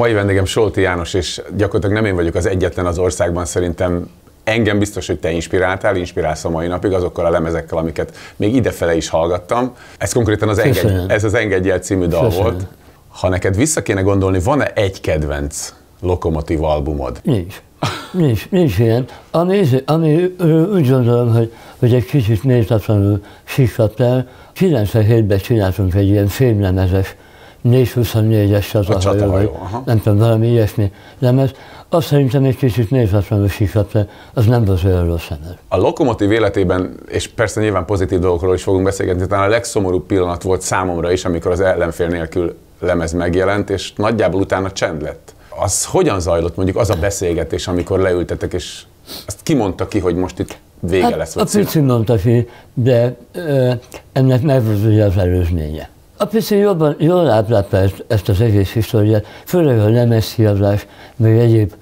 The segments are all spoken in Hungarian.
Mai vendégem Solti János, és gyakorlatilag nem én vagyok az egyetlen az országban, szerintem engem biztos, hogy te inspiráltál, inspirálsz a mai napig azokkal a lemezekkel, amiket még idefele is hallgattam. Ez konkrétan az engedj, ez az Engedj el című dal Köszönöm. volt. Ha neked vissza kéne gondolni, van-e egy kedvenc lokomotív albumod? Nincs. Nincs, nincs ilyen. Ami, ami úgy gondolom, hogy, hogy egy kicsit méltatlanul siklatt el. 97-ben csináltunk egy ilyen filmlemezes, 424-es csatahajó, csatahajó, vagy aha. nem tudom, valami ilyesmi lemez. Azt szerintem egy kicsit méltatlanul siklatt el, az nem olyan rossz lemez. A lokomotív életében, és persze nyilván pozitív dolgokról is fogunk beszélgetni, talán a legszomorúbb pillanat volt számomra is, amikor az ellenfél nélkül lemez megjelent, és nagyjából utána csend lett. Az hogyan zajlott mondjuk az a beszélgetés, amikor leültetek, és azt kimondta ki, hogy most itt vége lesz, a vagy szünet? pici mondta ki, de ö, ennek meg volt ugye az előzménye. A pici jobban, jól átlátta ezt, ezt az egész historiát, főleg a lemezkiadás, meg egyéb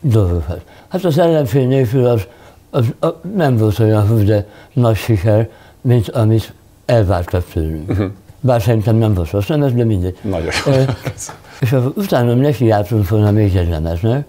dolgokat. Hát az ellenfél nélkül az, az, az nem volt olyan hú, de nagy siker, mint amit elvártak tőlünk. Bár szerintem nem volt rossz lemez, de mindegy. Nagyon jó. Ö, és akkor utána neki jártunk volna még egy lemeznek,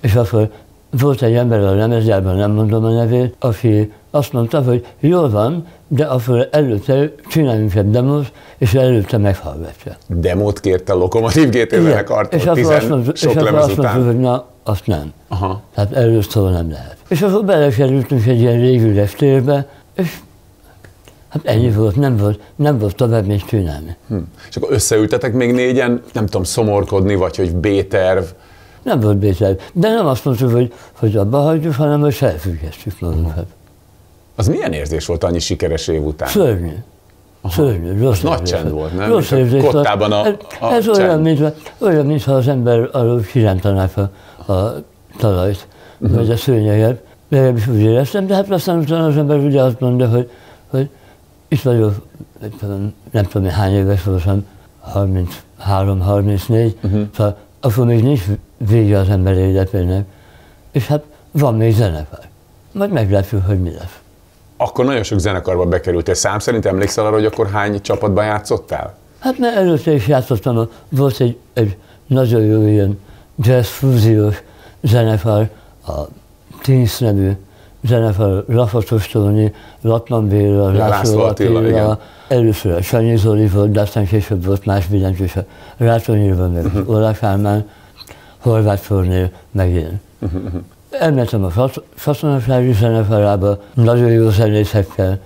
és akkor volt egy ember a lemezgyárban, nem mondom a nevét, aki azt mondta, hogy jól van, de akkor előtte csináljunk egy demót, és előtte meghallgatja. Demót kért a Lokomotív GT zenekartól és akkor azt mondta, és sok akkor lemez azt mondta, után. hogy na, azt nem. Aha. Tehát először nem lehet. És akkor belekerültünk egy ilyen régi üres térbe, és hát ennyi volt, nem volt, nem volt tovább még csinálni. Hm. És akkor összeültetek még négyen, nem tudom, szomorkodni, vagy hogy B-terv. Nem volt bétel. De nem azt mondtuk, hogy, hogy abba hagyjuk, hanem hogy felfüggesztjük magunkat. Az milyen érzés volt annyi sikeres év után? Szörnyű. Szörnyű, rossz nagy érzés csend volt, nem? Rossz Mint érzés kottában a- ez, a ez csend. olyan, mintha, olyan, mintha az ember arról kirántanák a, a talajt, Mhm. uh-huh. vagy a szőnyeget. Legalábbis úgy éreztem, de hát aztán utána az ember ugye azt mondja, hogy, hogy itt vagyok, nem tudom, hány éves voltam, 33-34, uh-huh. szóval akkor még nincs vége az ember életének, és hát van még zenekar. Majd meglátjuk, hogy mi lesz. Akkor nagyon sok zenekarba bekerültél. Szám szerint emlékszel arra, hogy akkor hány csapatban játszottál? Hát mert előtte is játszottam, volt egy, egy nagyon jó ilyen jazz fúziós zenekar, a Teens nevű zenekar, Rafatos Tóni, Latman Béla, László Attila. Attila, először a Sanyi Zoli volt, de aztán később volt más billentyűs, a Rátonyiban, meg uh-huh. Ola Kálmán, Horváth Fornél, meg én. Elmentem a Fatonasági zenekarába, nagyon jó zenészekkel,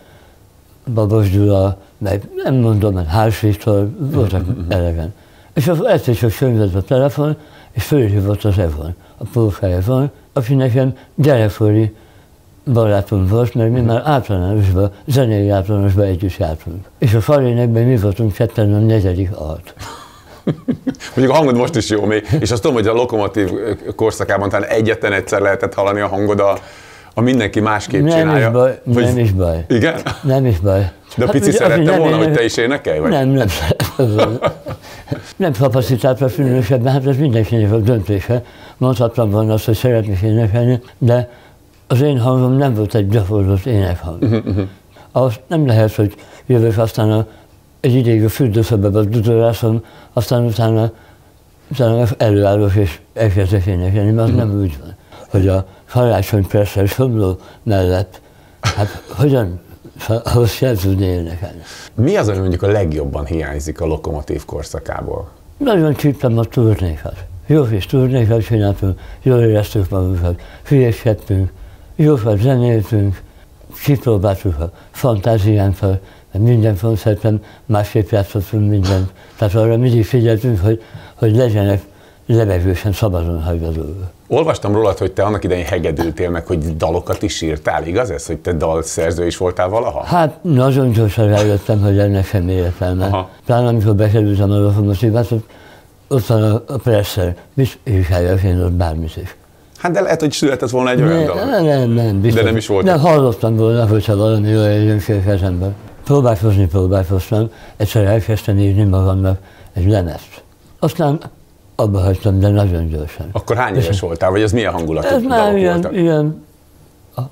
Babos Gyula, meg nem mondom, mert Hárs Viktor, voltak elegen. És akkor egyszer csak csöngött a telefon, és fölhívott az Evon, a Póka Evon, aki nekem gyerekkori barátom volt, mert mi már általánosban, zenei általánosban együtt jártunk. És a falénekben mi voltunk ketten a negyedik alt. Mondjuk a hangod most is jó még, és azt tudom, hogy a lokomotív korszakában talán egyetlen egyszer lehetett hallani a hangod, a, a mindenki másképp Nem csinálja. is baj, Vagy- nem is baj. Igen? Nem is baj. De a pici ugye, szerette nem volna, ének- hogy te is énekelj? Vagy? Nem, nem. nem kapacitálta különösebben, hát ez mindenkinek a döntése. Mondhattam volna azt, hogy szeretnék énekelni, de az én hangom nem volt egy gyakorlott énekhang. Mhm, Ahhoz nem lehet, hogy jövök aztán a, egy ideig a fürdőszobába dudorászom, aztán utána, utána előállok és elkezdek énekelni, mert az nem úgy van, hogy a karácsony persze somló mellett, hát hogyan, ahhoz kell tudni énekelni. Mi az, ami mondjuk a legjobban hiányzik a lokomotív korszakából? Nagyon csíptem a turnékat. Jó kis turnékat csináltunk, jól éreztük magunkat, hülyeskedtünk, jókat zenéltünk, kipróbáltuk a fantáziánkat, minden koncerten másképp játszottunk mindent. Tehát arra mindig figyeltünk, hogy, hogy legyenek levegősen szabadon hagyva. Olvastam rólad, hogy te annak idején hegedültél meg, hogy dalokat is írtál, igaz ez, hogy te dalszerző is voltál valaha? Hát nagyon gyorsan rájöttem, hogy ennek semmi értelme. Aha. Talán amikor bekerültem a lokomotívát, ott, ott van a, a presser, mit írjáljak én ott bármit is. Hát de lehet, hogy született volna egy olyan dal. Nem, nem, nem, biztos. De nem is volt. Nem hallottam volna, hogyha valami olyan jön ki a kezembe. Próbálkozni próbálkoztam, egyszer elkezdtem írni magamnak egy lemezt. Aztán abba hagytam, de nagyon gyorsan. Akkor hány éves voltál, vagy ez milyen hangulatú Ez már ilyen, voltak? ilyen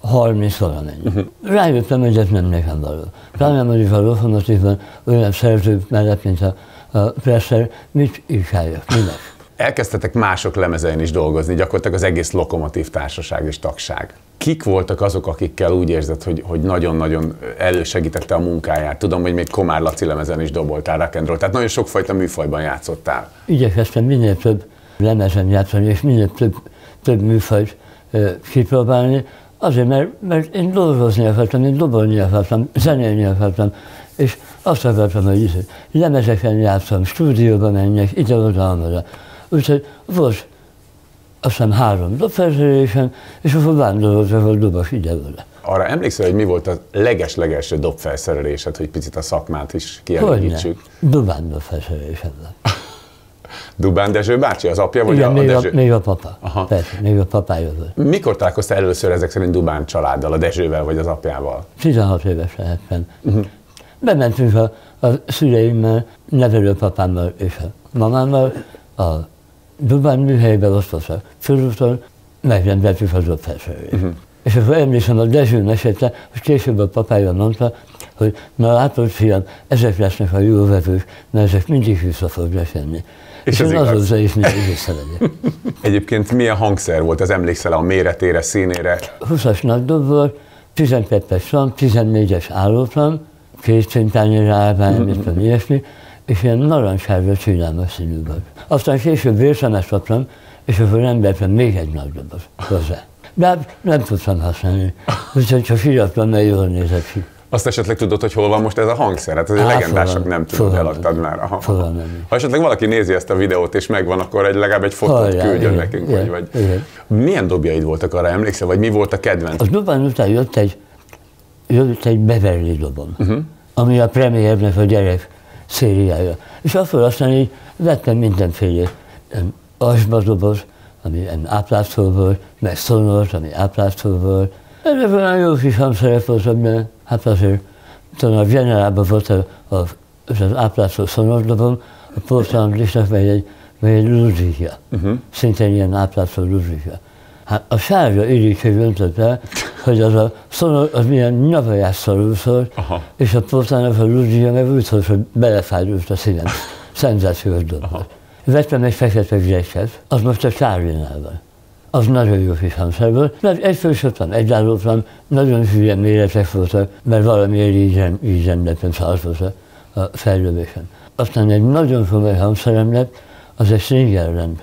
30 valamennyi. Mhm. Rájöttem, hogy ez nem nekem való. Pláne mondjuk a lokomotívban olyan szerzők mellett, mint a, a Presser, mit írkáljak, minek? Elkezdtetek mások lemezein is dolgozni, gyakorlatilag az egész lokomotív társaság és tagság. Kik voltak azok, akikkel úgy érzed, hogy, hogy nagyon-nagyon elősegítette a munkáját? Tudom, hogy még Komár Laci lemezen is doboltál rock and roll, tehát nagyon sokfajta műfajban játszottál. Igyekeztem minél több lemezen játszani, és minél több, több műfajt uh, kipróbálni, azért, mert, mert én dolgozni akartam, én dobolni akartam, zenélni akartam, és azt akartam, hogy lemezeken játszom, stúdióba menjek, ide-oda, oda. Úgyhogy volt azt hiszem három dobfelszerelésem, és akkor vándoroltam a dobas ide-oda. Arra emlékszel, hogy mi volt a leges-legelső dobfelszerelésed, hogy picit a szakmát is kielégítsük? Dubán dobfelszerelésem van. Dubán Dezső bácsi, az apja, vagy Igen, a, még, Dezső? a, még a papa. Aha. Persze, még a papája volt. Mikor találkoztál először ezek szerint Dubán családdal, a Dezsővel vagy az apjával? 16 éves lehettem. Uh-huh. Bementünk a, a szüleimmel, nevelőpapámmal és a mamámmal a Dubán műhelybe osztottak fölúton, megrendeltük az ott uh-huh. És akkor emlékszem, a Dezső mesélte, hogy később a papája mondta, hogy na látod fiam, ezek lesznek a jó vevők, mert ezek mindig vissza fognak jönni. És, és én azóta is mindig visszamegyek. Egyébként milyen hangszer volt, az emlékszel a méretére, színére? 20-as nagy dob volt, 12-es szám, 14-es állótlan, két cintányi rábány, mm-hmm. mit tudom, ilyesmi, és ilyen narancssárga csinálmas színű volt. Aztán később vérszemet kaptam, és akkor rendeltem még egy nagy dobot hozzá. De hát nem tudtam használni, úgyhogy csak fiatal, mert jól nézett ki. Azt esetleg tudod, hogy hol van most ez a hangszer? Hát azért legendások nem tudod, eladtad már. Aha. Ha esetleg valaki nézi ezt a videót és megvan, akkor egy, legalább egy fotót Hajrá, küldjön igen, nekünk. Igen, vagy, vagy. Igen. Milyen dobjaid voltak arra, emlékszel? Vagy mi volt a kedvenc? A dobban után jött egy, jött egy Beverly dobom, uh-huh. ami a premiernek a gyerek szériája. És akkor aztán így vettem mindenféle asba doboz, ami áplátszó volt, meg szonort, ami áplátszó volt. Ez olyan jó kis hangszerek voltak benne. Hát azért, tudom, a generálban volt a, a, az áplátszó szonordobom, a Portland Lisnak vagy egy, vagy egy. Uh-huh. Szintén ilyen áplátszó Ludwigja. Hát a sárga irigy, öntött el, hogy az a szonor, az milyen nyavajásszalú szólt, és a Portlandnak a Ludwigja meg úgy szólt, hogy belefájdult a szívem. Szenzációs dolog. Vettem egy fekete ügyeket, az most a Charlie-nál van az nagyon jó kis hangszer volt, mert egy fősöttem, egy állótlan, nagyon hülye méretek voltak, mert valamiért így, így rendeltem szarzott a fejlődésen. Aztán egy nagyon komoly hangszerem lett, az egy Slingerland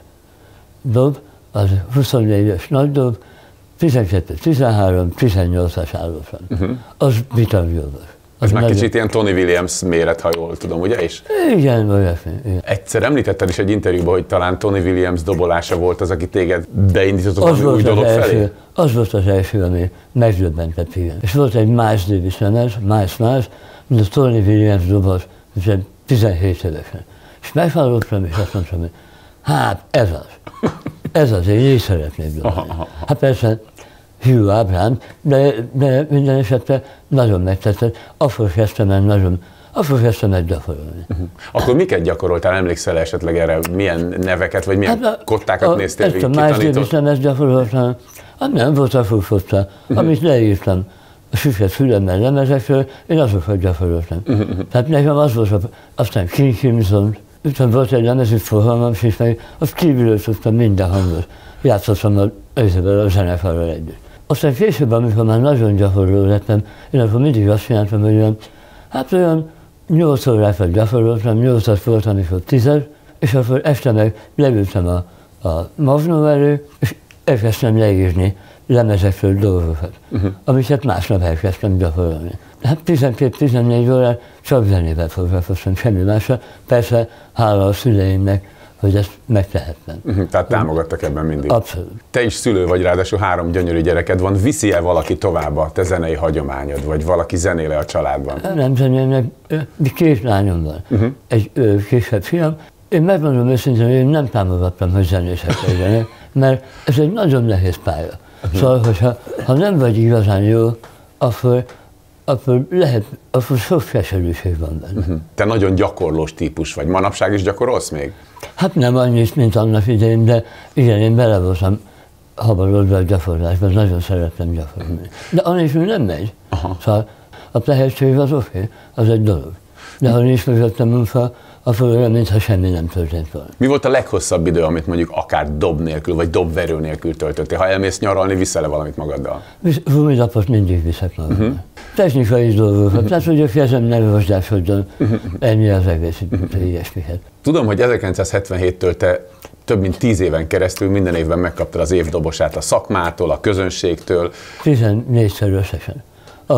dob, az 24-es nagy dob, 12, 13, 18-as állótlan. Uh-huh. Az vitam jó volt. Ez már kicsit ilyen Tony Williams méret, ha jól tudom, ugye is? Igen, olyasmi. Egyszer említetted is egy interjúban, hogy talán Tony Williams dobolása volt az, aki téged beindított az új dolog első, felé? Az volt az első, ami megdöbbentett igen. És volt egy más Davis lemez, más más, mint a Tony Williams dobos, 17 évesen. És meghallottam, és azt mondtam, hogy hát ez az. Ez az, én így szeretnék dobolni. Hát persze Hugh Abraham, de, de minden esetre nagyon megtetszett. Akkor kezdtem el nagyon, akkor kezdtem el gyakorolni. Uh-huh. Akkor miket gyakoroltál? Emlékszel esetleg erre? Milyen neveket, vagy milyen hát a, kottákat a, néztél? Ezt a más ezt gyakoroltam. Hát nem volt a fufotta, uh-huh. amit leírtam a süket fülemmel lemezekről, én azokat gyakoroltam. Uh-huh. Tehát nekem az volt, a, aztán King Crimson, utána volt egy lemezű fogalmam, és meg azt kívülről tudtam minden hangot. Játszottam a, a zenekarral együtt. Aztán később, amikor már nagyon gyakorló lettem, én akkor mindig azt csináltam, hogy olyan, hát olyan 8 órákat gyakoroltam, 8 volt, amikor 10 és akkor este meg leültem a, a magnum elő, és elkezdtem leírni lemezekről dolgokat, uh-huh. amiket másnap elkezdtem gyakorolni. Hát 12-14 órát csak zenével foglalkoztam, semmi másra. Persze, hála a szüleimnek, hogy ezt megtehettem. Uh-huh, tehát támogattak ebben mindig. Abszolút. Te is szülő vagy, ráadásul három gyönyörű gyereked van. Viszi-e valaki tovább a te zenei hagyományod, vagy valaki zenéle a családban? Nem zenélnek, két lányom van. Uh-huh. Egy kisebb fiam. Én megmondom őszintén, hogy én nem támogattam, hogy zenészek legyenek, mert ez egy nagyon nehéz pálya. Uh-huh. Szóval, hogyha ha nem vagy igazán jó, akkor akkor lehet, akkor sok keserűség van benne. Uh-huh. Te nagyon gyakorlós típus vagy. Manapság is gyakorolsz még? Hát nem annyit, mint annak idején, de igen, én bele voltam habarodva a gyakorlásban, nagyon szerettem gyakorolni. Uh-huh. De anélkül nem megy. Aha. Szóval a tehetség az oké, okay, az egy dolog. De ha nincs mögöttem munka, akkor olyan, mintha semmi nem történt volna. Mi volt a leghosszabb idő, amit mondjuk akár dob nélkül, vagy dobverő nélkül töltöttél? Ha elmész nyaralni, viszel-e valamit magaddal? Gumilapot mindig viszek magammal. Uh-huh. Technikai dolgok, uh-huh. tehát hogy a kezem ne rozsdásodjon, uh-huh. ennyi az egész uh-huh. ilyesmiket. Tudom, hogy 1977-től te több mint tíz éven keresztül minden évben megkaptad az évdobosát a szakmától, a közönségtől. 14-szer összesen. A,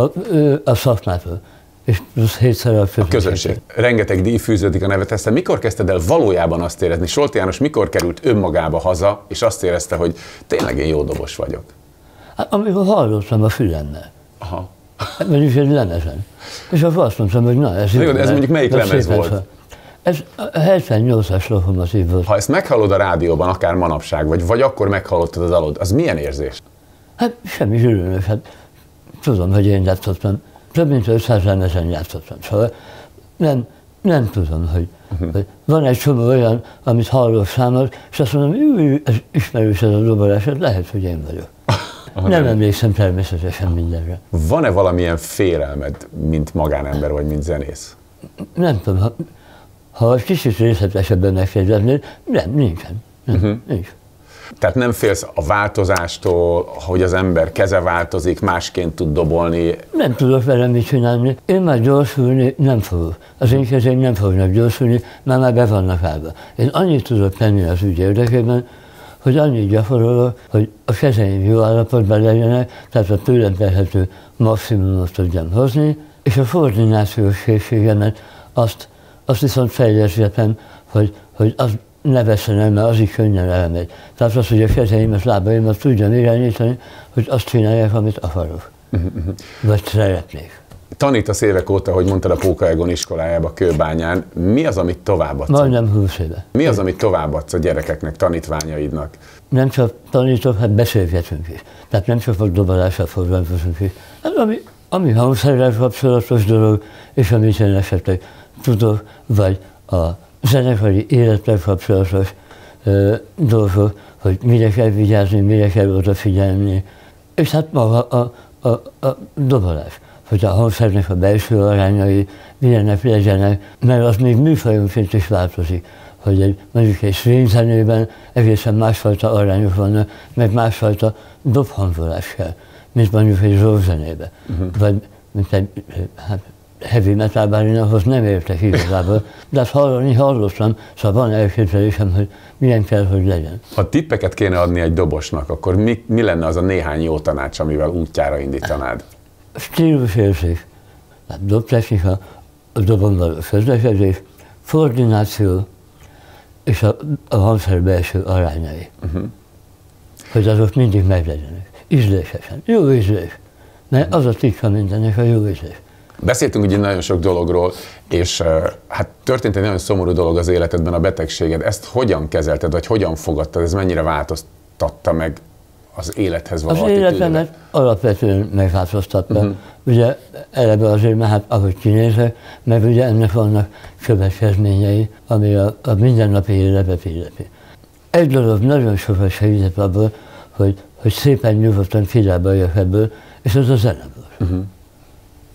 a szakmától és plusz hétszer a közönség. A közönség. Rengeteg díj fűződik a nevet ezt. Mikor kezdted el valójában azt érezni? Solti János mikor került önmagába haza, és azt érezte, hogy tényleg én jó dobos vagyok? Hát, amikor hallottam a fülemmel. Aha. Hát, vagyis egy lemezen. És akkor azt mondtam, hogy na, ez, jó, ez mondjuk melyik lemez volt? Fel. Ez 78-as lokomotív volt. Ha ezt meghallod a rádióban, akár manapság, vagy, vagy akkor meghallottad a dalod, az milyen érzés? Hát semmi zsűrűnös. Hát tudom, hogy én játszottam több mint 500 lemezen játszottam. Szóval nem, nem tudom, hogy, uh-huh. hogy van egy csomó olyan, amit hallok számot, és azt mondom, hogy ez ismerős ez a dobolás, ez lehet, hogy én vagyok. Ah, nem, nem emlékszem természetesen mindenre. Van-e valamilyen félelmed, mint magánember vagy mint zenész? Nem tudom, ha, ha kicsit részletesebben megkérdeznéd, nem, nincsen. Nem, uh-huh. nincs. Tehát nem félsz a változástól, hogy az ember keze változik, másként tud dobolni? Nem tudok vele mit csinálni. Én már gyorsulni nem fogok. Az én kezeim nem fognak gyorsulni, mert már be vannak állva. Én annyit tudok tenni az ügy érdekében, hogy annyit gyakorolok, hogy a kezeim jó állapotban legyenek, tehát a tőlem tehető maximumot tudjam hozni, és a koordinációs készségemet azt, azt viszont fejleszgetem, hogy, hogy az ne veszem el, mert az is könnyen elmegy. Tehát az, hogy a kezeimet, lábaimat tudjam irányítani, hogy azt csinálják, amit akarok. Vagy szeretnék. Tanítasz évek óta, hogy mondtad a Póka Egon iskolájába, Kőbányán. Mi az, amit továbbadsz? Majdnem 20 éve. Mi az, amit továbbadsz a gyerekeknek, tanítványaidnak? Nem csak tanítok, hát beszélgetünk is. Tehát nem csak a dobolással foglalkozunk is. Hát ami, ami hangszerrel kapcsolatos dolog, és amit én esetleg tudok, vagy a zenekari élettel kapcsolatos ö, dolgok, hogy mire kell vigyázni, mire kell odafigyelni. És hát maga a, a, a dobolás, hogy a hangszernek a belső arányai milyenek legyenek, mert az még műfajonként is változik hogy egy, mondjuk egy swing egészen másfajta arányok vannak, meg másfajta dobhangolás kell, mint mondjuk egy rockzenébe. Uh-huh. Vagy mint egy, hát heavy metal, bár én ahhoz nem értek igazából, de azt hallani hallottam, szóval van elképzelésem, hogy milyen kell, hogy legyen. Ha tippeket kéne adni egy dobosnak, akkor mi, mi lenne az a néhány jó tanács, amivel útjára indítanád? Stílusérzés, hát dobtechnika, a dobon való közlekedés, koordináció és a, a hangszer belső arányai. Uh-huh. Hogy azok mindig meglegyenek. Ízlésesen. Jó ízlés. Mert az a tikka mindennek a jó ízlés. Beszéltünk ugye nagyon sok dologról, és hát történt egy nagyon szomorú dolog az életedben, a betegséged. Ezt hogyan kezelted, vagy hogyan fogadtad? Ez mennyire változtatta meg az élethez való Az életemet alapvetően megváltoztatta. Uh-huh. Ugye eleve azért, mert hát ahogy kinézek, meg ugye ennek vannak következményei, ami a, a mindennapi életet illeti. Egy dolog nagyon sokat segített abból, hogy, hogy szépen nyugodtan kilábaljak ebből, és az a zene volt. Uh-huh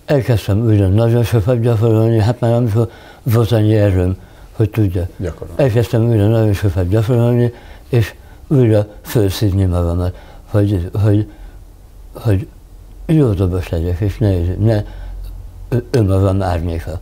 elkezdtem újra nagyon sokat gyakorolni, hát már amikor volt annyi erőm, hogy tudja. Gyakorol. Elkezdtem újra nagyon sokat gyakorolni, és újra felszídni magamat, hogy, hogy, hogy jó dobos legyek, és ne, ne önmagam árnyéka.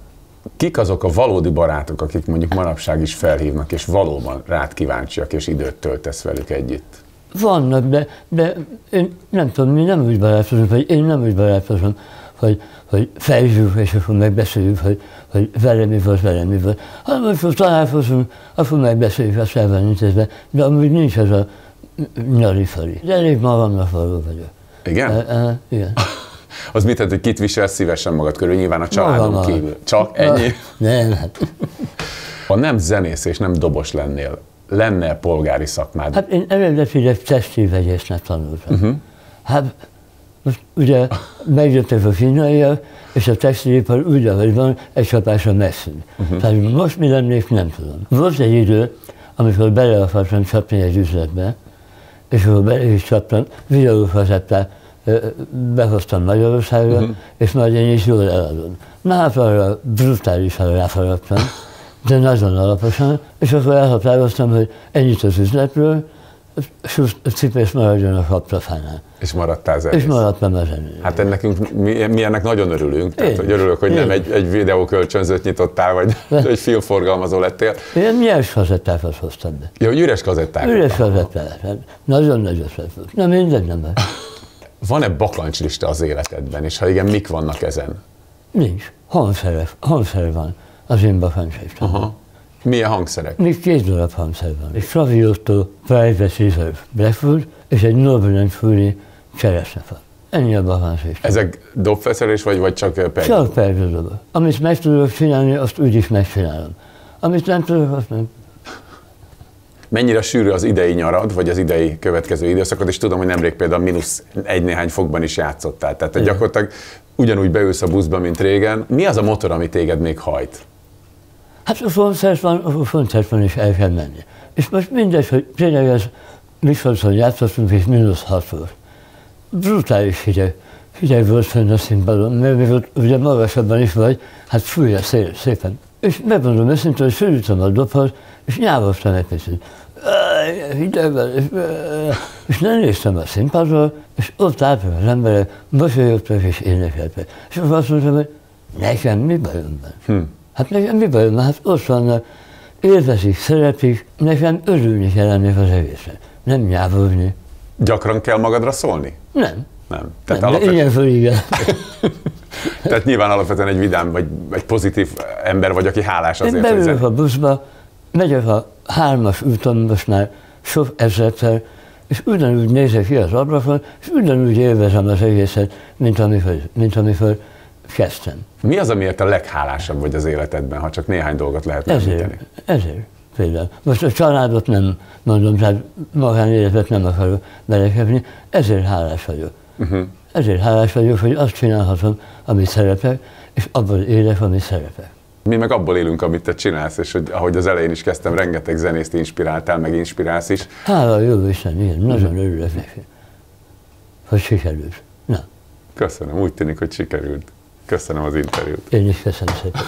Kik azok a valódi barátok, akik mondjuk manapság is felhívnak, és valóban rád kíváncsiak, és időt töltesz velük együtt? Vannak, de, de én nem tudom, mi nem úgy barátkozunk, vagy én nem úgy barátkozom, hogy, hogy fejzsük, és akkor megbeszéljük, hogy, hogy vele mi volt, vele mi volt. Ha most találkozunk, akkor megbeszéljük a szerven intézve, de amúgy nincs ez a nyari fali. De elég magamnak való vagyok. Igen? E, e, igen. Az mit hogy kit visel szívesen magad körül, nyilván a családon kívül. Csak ennyi? Nem, hát. Ha nem zenész és nem dobos lennél, lenne polgári szakmád? Hát én eredetileg testvegyésznek tanultam. Uh-huh. Hát most ugye megjöttek a kínaiak, és a textilipar úgy, ahogy van, egy csapásra megszűnt. Uh-huh. Tehát most mi lennék, nem tudom. Volt egy idő, amikor bele akartam csapni egy üzletbe, és akkor bele is csaptam, videókazettát behoztam Magyarországra, uh-huh. és majd én is jól eladom. Na hát arra brutálisan ráfaradtam, de nagyon alaposan, és akkor elhatároztam, hogy ennyit az üzletről, cipés maradjon a kaptafánál. És maradtál zenész. És maradtam a zenész. Hát ennek, mi, mi ennek nagyon örülünk. Tehát, hogy örülök, hogy én nem egy, egy videókölcsönzőt nyitottál, vagy egy filmforgalmazó lettél. Én üres kazettákat hoztam be. Jó, hogy üres kazetták. Üres kazettákat. Hát nagyon nagy ötlet volt. Na mindegy, nem. Van-e bakancslista az életedben, és ha igen, mik vannak ezen? Nincs. Hangszerek, hangszer van az én bakancslistámon. Milyen hangszerek? Még két darab hangszer van. Egy Traviotto Private Reserve Blackwood és egy Northern Fury cseresnefa. Ennyi a bakancslistam. Ezek dobfeszelés vagy, vagy csak perc? Csak percdob. Amit meg tudok csinálni, azt úgy is megcsinálom. Amit nem tudok, azt nem. Mennyire sűrű az idei nyarad, vagy az idei következő időszakot, és tudom, hogy nemrég például mínusz egy néhány fokban is játszottál. Tehát Igen. gyakorlatilag ugyanúgy beülsz a buszba, mint régen. Mi az a motor, ami téged még hajt? Hát a koncertban, a koncertban is el kell menni. És most mindegy, hogy tényleg ez Miskolcon játszottunk, és mínusz hat volt. Brutális hideg. Hideg volt fönn a színpadon, mert mivel ugye magasabban is vagy, hát fújja szél, szépen. És megmondom őszintén, hogy fölültem a dobhoz, és nyávoztam egy picit. Hideg van, és, és nem néztem a színpadról, és ott álltak az emberek, mosolyogtak és énekeltek. És akkor azt mondtam, hogy nekem mi bajom van? Hm. Hát nekem mi bajom? Hát ott vannak, élvezik, szeretik, nekem örülni kell ennek az egészen, nem nyávolni. Gyakran kell magadra szólni? Nem. Nem. Tehát, nem, alapvetően... föl, igen. Tehát nyilván alapvetően egy vidám, vagy egy pozitív ember vagy, aki hálás azért, Én beülök a buszba, megyek a hármas már sok ezerszer, és ugyanúgy nézek ki az ablakon, és ugyanúgy élvezem az egészet, mint amikor, mint amikor kezdtem. Mi az, amiért a leghálásabb vagy az életedben, ha csak néhány dolgot lehet ezért, említeni? Ezért. Például. Most a családot nem mondom, tehát magánéletet nem akarok belekevni, ezért hálás vagyok. Uh-huh. Ezért hálás vagyok, hogy azt csinálhatom, amit szeretek, és abban élek, amit szeretek. Mi meg abból élünk, amit te csinálsz, és hogy ahogy az elején is kezdtem, rengeteg zenészt inspiráltál, meg inspirálsz is. Hála jó Isten, igen, nagyon örülök neki, hogy sikerült. Na. Köszönöm, úgy tűnik, hogy sikerült. Köszönöm az interjút. Én is köszönöm szépen.